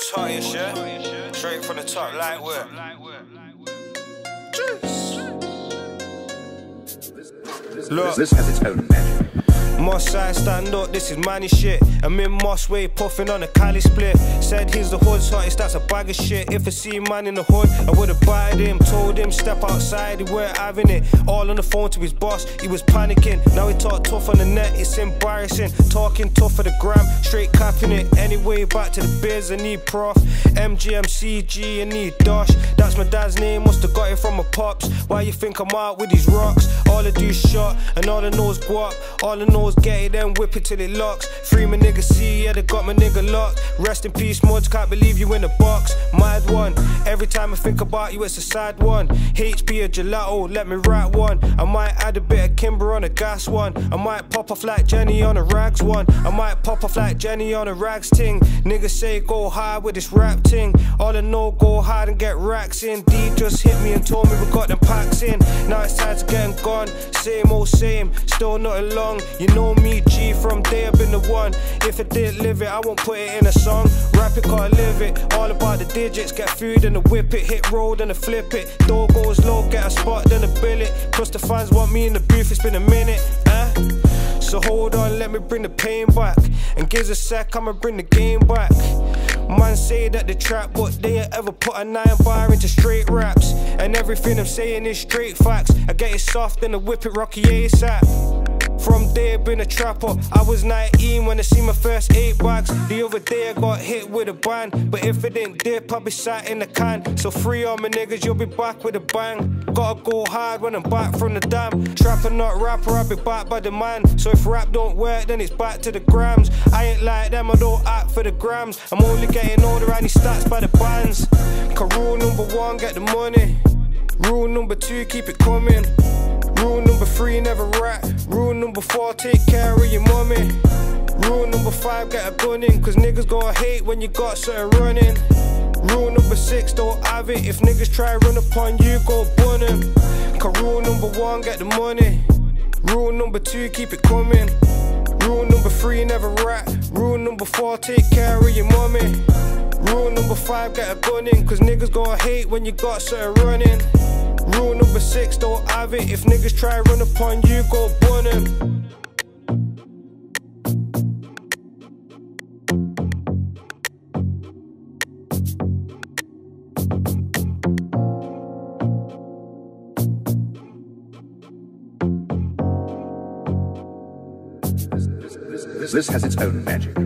hood's hottest, yeah? Straight from the top, like where? Look. This has its own magic. Moss side stand up, this is money shit. I'm in Moss way puffing on a Cali split. Said he's the hood's hottest, that's a bag of shit. If I see a man in the hood, I would've buyed him. Told him step outside, he weren't having it. All on the phone to his boss, he was panicking. Now he talk tough on the net, it's embarrassing. Talking tough for the gram, straight capping it. Anyway, back to the biz, I need prof. MGMCG, I need Dosh. That's my dad's name, must've got it from my pops. Why you think I'm out with these rocks? All I do shot, and all I know is guap. All I know get it, then whip it till it locks. Free my nigga C, yeah, they got my nigga locked. Rest in peace, mods, can't believe you in the box. Mad one, every time I think about you, it's a sad one. HP or gelato, let me write one. I might add a bit of Kimber on a gas one. I might pop off like Jenny on a rags one. I might pop off like Jenny on a rags ting. Niggas say go hard with this rap ting. All I know, go hard and get racks in. D just hit me and told me we got them packs in. Now it's time to get gone. Same old same, still nothing long. You know me, G, from day I've been the one. If I did live it, I won't put it in a song. Rap it, gotta live it. All about the digits, get food and a whip it. Hit road and a flip it. Door goes low, get a spot, then a bill it. Plus the fans want me in the booth, it's been a minute. Eh? So hold on, let me bring the pain back. And gives a sec, I'ma bring the game back. Man say that the trap, but they ever put a nine bar into straight raps. And everything I'm saying is straight facts. I get it soft and I whip it rocky ASAP. From there, been a trapper. I was 19 when I seen my first eight bags. The other day, I got hit with a ban. But if it didn't dip, I'll be sat in the can. So free on my niggas, you'll be back with a bang. Gotta go hard when I'm back from the dam. Trapper, not rapper, I'll be back by the man. So if rap don't work, then it's back to the grams. I ain't like them, I don't act for the grams. I'm only getting older, I need stats by the bands. Cause rule number one, get the money. Rule number two, keep it coming. Rule number three, never rat. Rule number four, take care of your mommy. Rule number five, get a gun in. Cause niggas gonna hate when you got something running. Rule number six, don't have it. If niggas try run upon you, go bun 'em. Cause rule number one, get the money. Rule number two, keep it coming. Rule number three, never rat. Rule number four, take care of your mommy. Rule number five, get a gun in. Cause niggas gonna hate when you got something running. Rule number six, don't have it. If niggas try run upon you, go burn bun 'em. This has its own magic.